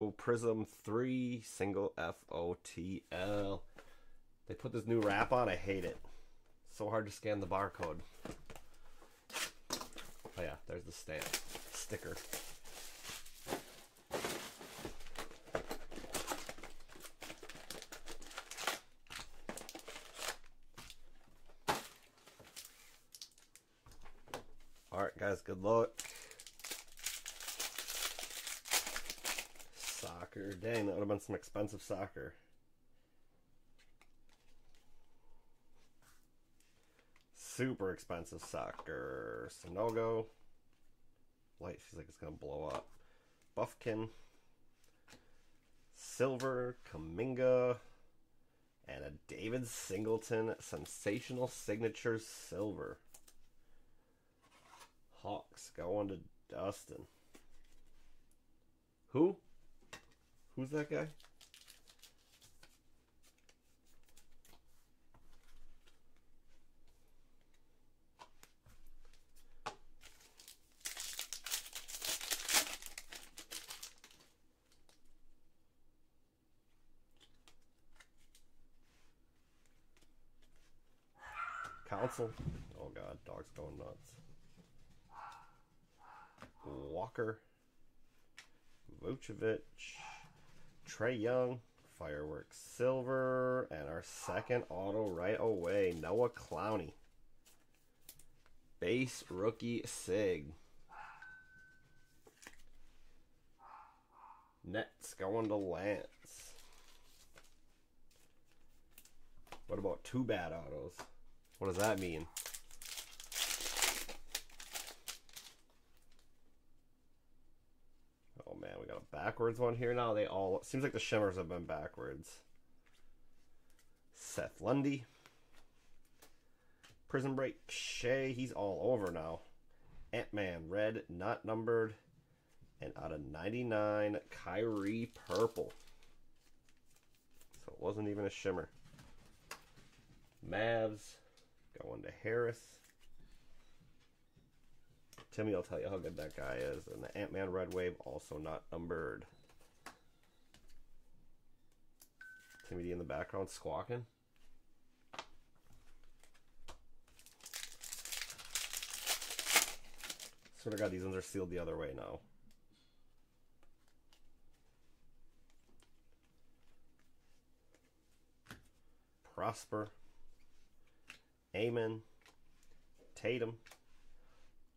Prizm 3 single FOTL. They put this new wrap on. I hate it. So hard to scan the barcode. Oh yeah, there's the stamp sticker. All right, guys, good luck. Soccer. Dang, that would have been some expensive soccer. Super expensive soccer. Sonogo. Light feels like it's going to blow up. Bufkin. Silver. Kuminga. And a David Singleton Sensational Signatures Silver. Hawks going to Dustin. Who? Who's that guy? Council. Oh god, dog's going nuts. Walker. Vucevic. Trae Young. Fireworks Silver. And our second auto right away. Noah Clowney. Base rookie Sig. Nets going to Lance. What about two bad autos? What does that mean? Man, we got a backwards one here now. They all seems like the shimmers have been backwards. Seth Lundy. Prison Break. Shea, he's all over now. Ant-Man, red, not numbered. And out of 99, Kyrie purple. So it wasn't even a shimmer. Mavs, going to Harris. Timmy will tell you how good that guy is. And the Ant-Man Red Wave also not numbered. Timmy D in the background squawking. Swear to God, these ones are sealed the other way now. Prosper. Amen. Tatum.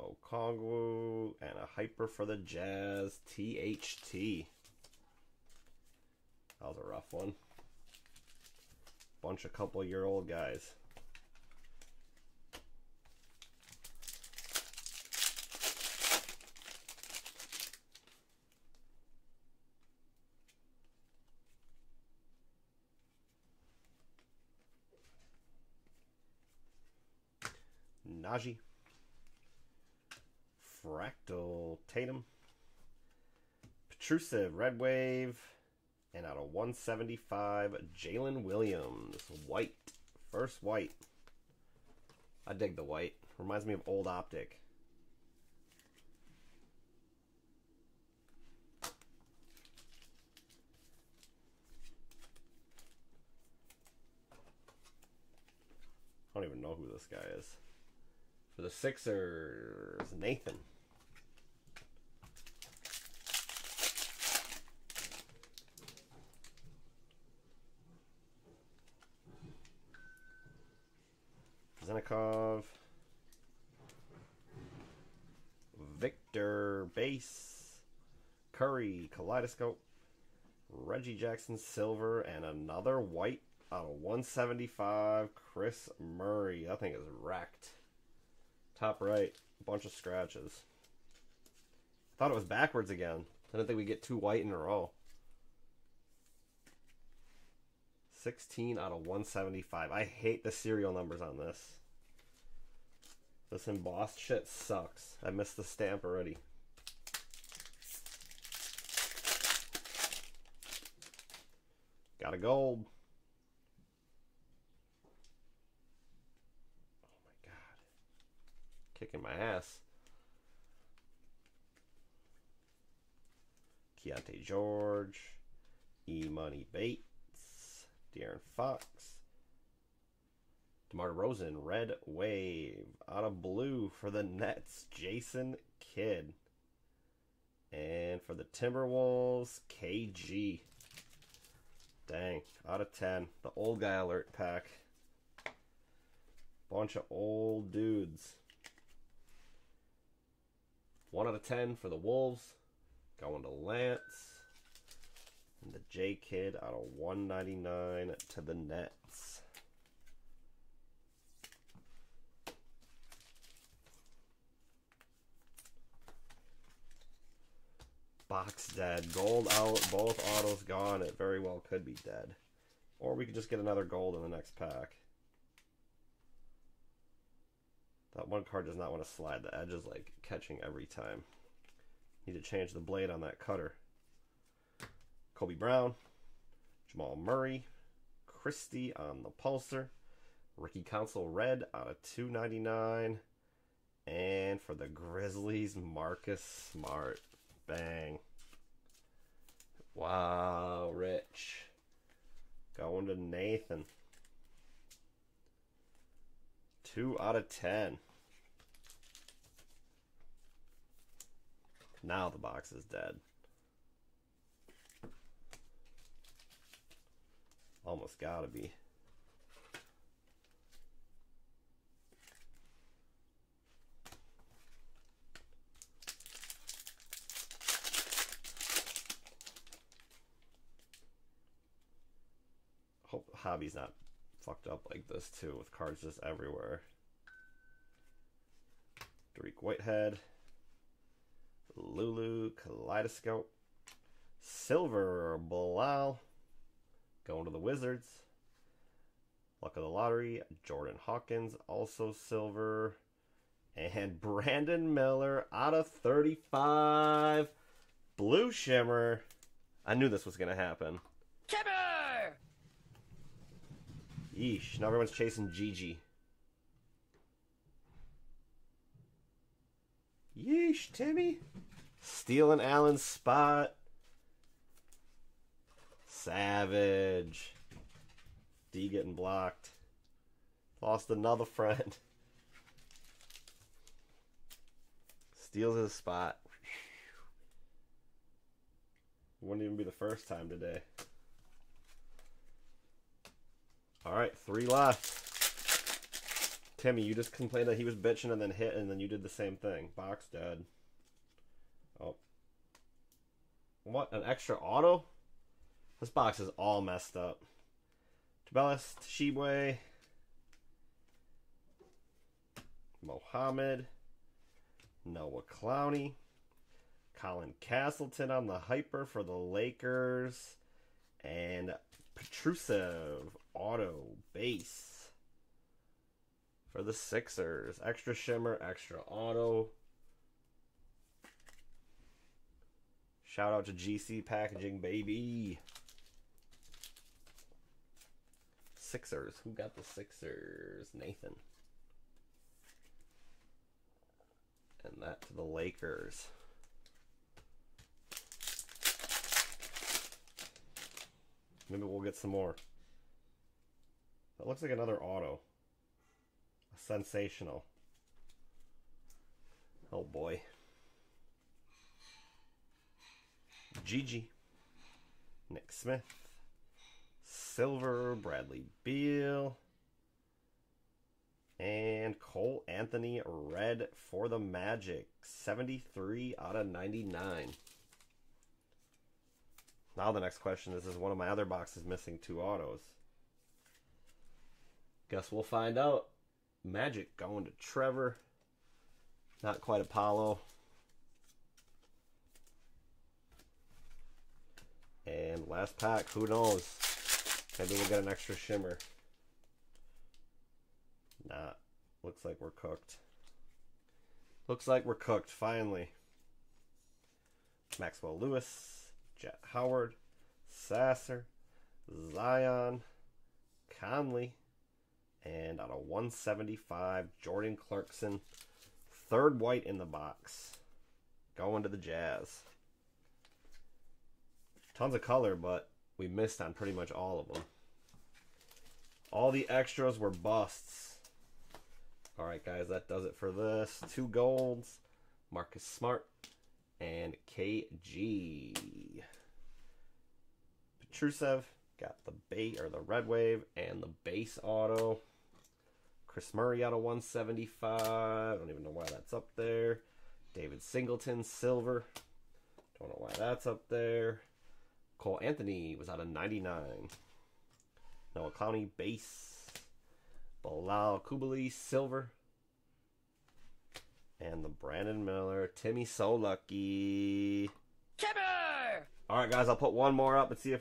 Okongwu. And a hyper for the Jazz. THT. That was a rough one. Bunch of couple year old guys. Najee. Fractal Tatum. Petrusev Red Wave. And out of 175, Jalen Williams. White. First white. I dig the white. Reminds me of old optic. I don't even know who this guy is. For the Sixers, Nathan. Zenikov. Victor Base. Curry Kaleidoscope. Reggie Jackson Silver and another white out of 175 Kris Murray. That thing is wrecked. Top right, a bunch of scratches. Thought it was backwards again. I don't think we get two white in a row. 16 out of 175. I hate the serial numbers on this. This embossed shit sucks. I missed the stamp already. Got a gold. Oh my god. Kicking my ass. Keyonte George, E Money Bates, De'Aaron Fox, DeMar DeRozan, Red Wave, out of blue for the Nets, Jason Kidd. And for the Timberwolves, KG. Dang, out of 10. The old guy alert pack. Bunch of old dudes. 1 out of 10 for the Wolves. Going to Lance. And the J Kidd out of 199 to the Nets. Box dead. Gold out. Both autos gone. It very well could be dead. Or we could just get another gold in the next pack. That one card does not want to slide. The edge is like catching every time. Need to change the blade on that cutter. Kobe Brown, Jamal Murray, Christie on the pulsar, Ricky Council red out of 299, and for the Grizzlies, Marcus Smart. Bang. Wow, Rich. Going to Nathan. Two out of ten. Now the box is dead. Almost gotta be. Hobby's not fucked up like this too, with cards just everywhere. Dariq Whitehead, Lulu Kaleidoscope, Silver Bilal, going to the Wizards. Luck of the Lottery, Jordan Hawkins, also silver. And Brandon Miller out of 35. Blue Shimmer. I knew this was going to happen. Shimmer! Yeesh. Now everyone's chasing Gigi. Yeesh, Timmy. Stealing Allen's spot. Savage. D getting blocked. Lost another friend. Steals his spot. Wouldn't even be the first time today. All right, three left. Timmy, you just complained that he was bitching and then hit, and then you did the same thing. Box dead. Oh. What? An extra auto? This box is all messed up. Tabellus, Shibwe, Mohammed, Noah Clowney, Colin Castleton on the hyper for the Lakers, and Petrusev auto base for the Sixers. Extra shimmer, extra auto. Shout out to GC Packaging, baby. Sixers. Who got the Sixers? Nathan. And that to the Lakers. Maybe we'll get some more. That looks like another auto. A sensational. Oh boy. Gigi. Nick Smith. Silver, Bradley Beal. And Cole Anthony red for the Magic. 73 out of 99. Now the next question is, is one of my other boxes missing two autos? Guess we'll find out. Magic going to Trevor. Not quite Apollo. And last pack, who knows? Maybe we'll get an extra shimmer. Nah, looks like we're cooked. Looks like we're cooked, finally. Maxwell Lewis, Jett Howard, Sasser, Zion, Conley, and on a 175, Jordan Clarkson. Third white in the box. Going to the Jazz. Tons of color, but we missed on pretty much all of them. All the extras were busts. All right, guys, that does it for this. Two golds, Marcus Smart, and KG. Petrusev got the bait or the red wave and the base auto. Kris Murray out of 175. I don't even know why that's up there. David Singleton silver. Don't know why that's up there. Cole Anthony was out of 99. Noah Clowney base. Bilal Coulibaly, silver. And the Brandon Miller, Timmy So Lucky. Timmy! All right, guys, I'll put one more up and see if we